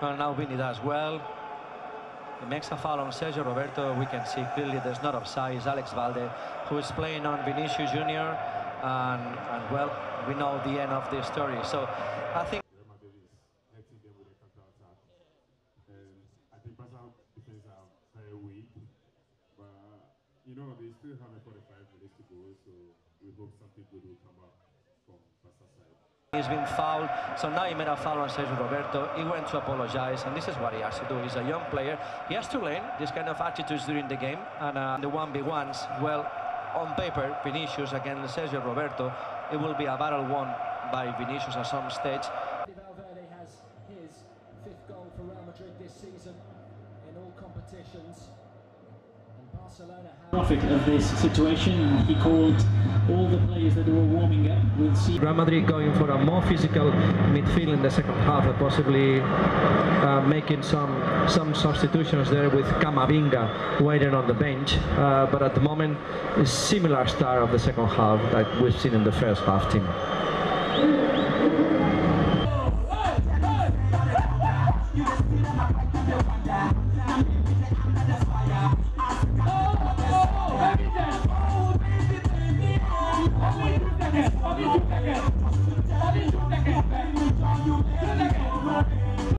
Well, now Vinny does well. He makes a foul on Sergio Roberto. We can see clearly there's not offside. It's Alex Balde who is playing on Vinicius Junior, and, and well, we know the end of the story. So I think. You know, they still have a 45 minutes to go, so we hope something good will come up. He's been fouled, so now he made a foul on Sergio Roberto. He went to apologize, and this is what he has to do. He's a young player. He has to learn this kind of attitudes during the game. And uh, the 1v1s, well, on paper, Vinicius against Sergio Roberto, it will be a battle won by Vinicius at some stage. Valverde has his fifth goal for Real Madrid this season in all competitions. Profit of this situation, he called all the players that were warming up with C. Real Madrid going for a more physical midfield in the second half, and possibly uh, making some some substitutions there with Camavinga waiting on the bench. Uh, but at the moment, a similar start of the second half that we've seen in the first half team. Thank you.